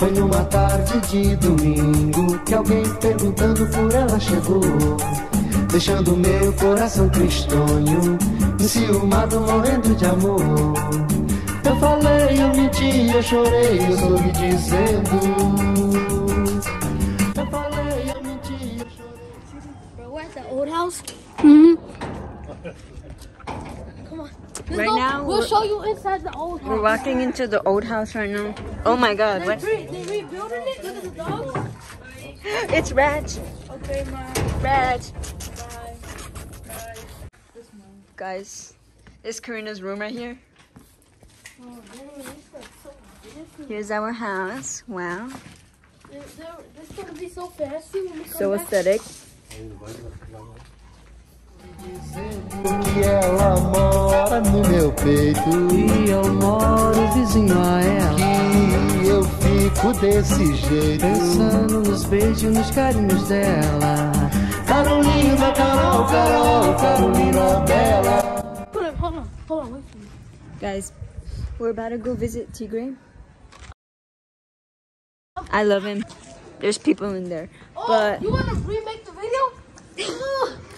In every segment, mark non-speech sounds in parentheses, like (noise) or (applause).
Foi numa tarde de domingo que alguém perguntando por ela chegou. Deixando meu coração tristonho, enciumado, morrendo de amor. Eu falei, eu menti, eu chorei, eu sorri dizendo. Eu falei, eu menti, eu chorei. The old house. Mm-hmm. Come on. Let's Right go. now, we'll we're- show you inside the old house. We're walking into the old house right now. Oh my god, They, what? re- they rebuilding it. Look at the dogs. (gasps) It's Raj. Okay, man. Raj. Bye. Guys, this is Karina's room right here. Oh, damn, this looks so. Here's our house. Wow. They're- they're- This is gonna be so fancy when we come So back. aesthetic. Que ela mora no meu peito E eu moro vizinho a ela que eu fico desse jeito. Pensando nos beijos e nos carinhos dela Carolina, Carol, Carol, Carolina Bela. Hold on, hold on, hold on, wait for me. Guys, we're about to go visit Tigray. I love him. There's people in there. Oh, But you wanna remake the video? (gasps) (laughs)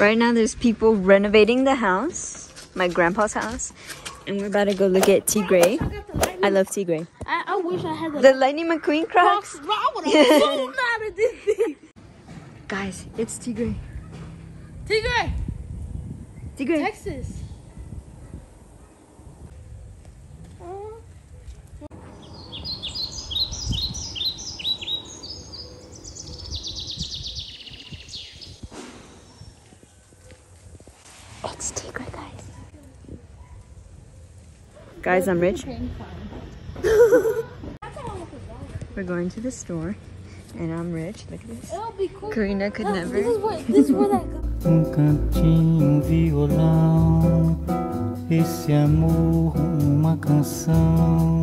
right now there's people renovating the house, my grandpa's house. And we're about to go look at Tigray. I got the lightning. I love Tigray. I, I wish I had the, The Lightning McQueen Crocs. Bro, I would (laughs) have so mad at this thing. Guys, it's Tigray. Tigray, Tigray. Texas. It's Tigray, guys. Guys, I'm rich. (laughs) We're going to the store. And I'm rich. Look at this. It'll be cool. Karina could Look, never. This is where this is where that goes. (laughs) Um cantinho, um violão Esse amor, uma canção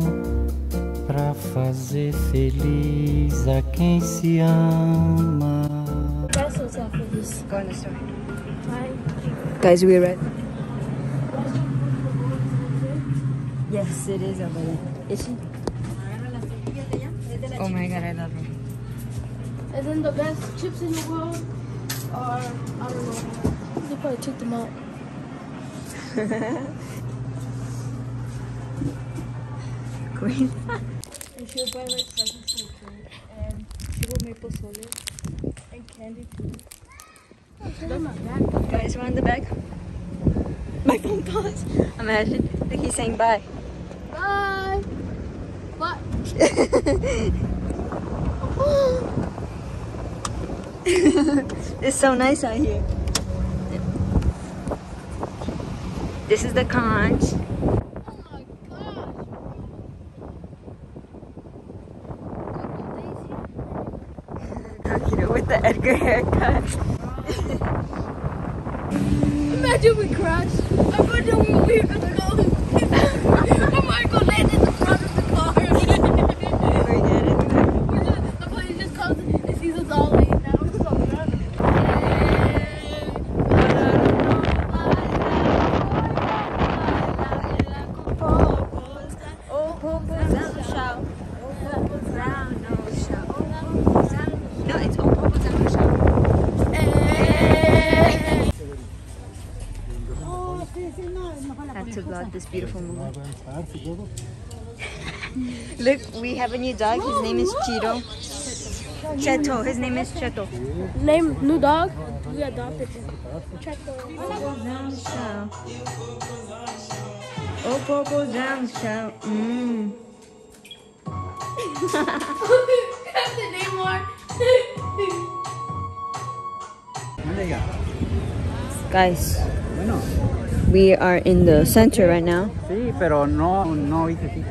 Pra fazer feliz a quem se ama That's what's up for this. Go in the store. Right? Guys, we read. Yes, it is over there. Is she? Oh my god, I love her. And then the best chips in the world are I don't know. They probably took them out. (laughs) Queen. And she'll buy like presents for food and she will make pozole and candy too. That's not bad. Guys, we're on the back. My phone paused. Imagine. Like he's saying bye. Bye. What? (laughs) it's so nice out here. This is the conch. Oh my gosh. (laughs) You know, with the Edgar haircut. Imagine we crash. Imagine we we're gonna go. oh my god, land in the front of the car. Forget it. We're just, the plane just comes and sees us all laying down. We're just gonna No, it's all purple down show. Had to vlog this beautiful moment. (laughs) Look, we have a new dog. His name is Cheeto. Cheto. His name is Cheto. Name new dog. We adopted him. Checo. Down show. Oh, purple down show. Mmm. Have the name more. Guys, we are in the center right now. Sí, pero no, no hice así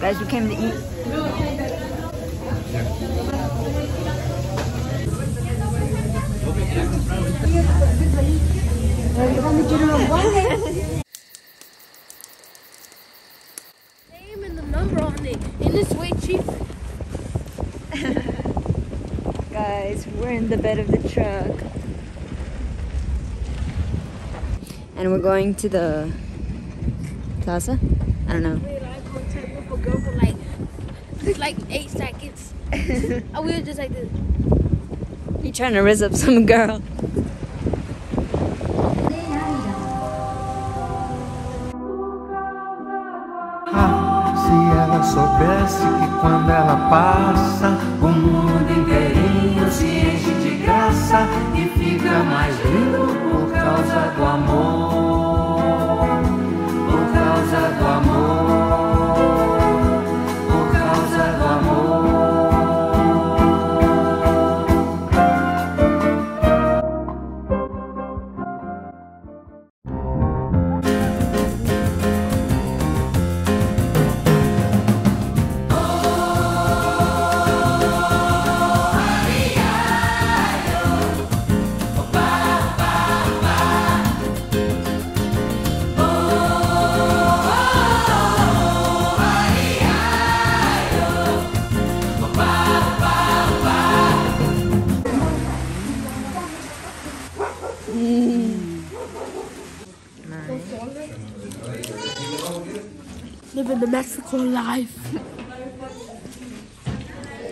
Guys, we came to eat. Name and the number on it, and it's way cheaper. Guys, we're in the bed of the truck. And we're going to the plaza? I don't know. Wait, I contact with a girl for like, like eight seconds. and (laughs) oh, we were just like this. You trying to rizz up some girl. Soubesse que quando ela passa, o mundo inteirinho se enche de graça e fica mais lindo por causa do amor. Por causa do amor. The Mexico life.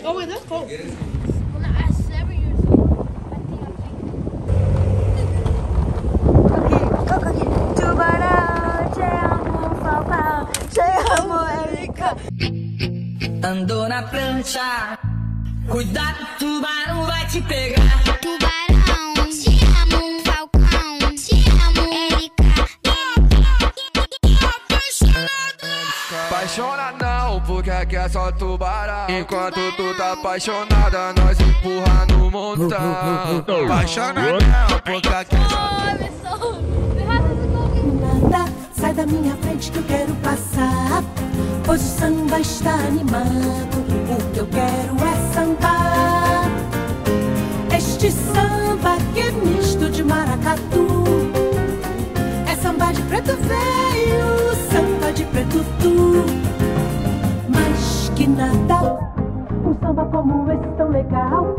oh wait, that's cold. Andou na prancha, cuidado, tubarão vai te pegar. Apaixona não, porque aqui é só tubarão Enquanto tu tá apaixonada, nós empurra no montão (laughs) Apaixona não, porque aqui é só? Nada, sai da minha frente que eu quero passar. Pois o samba está animado. O que eu quero como esse tão legal.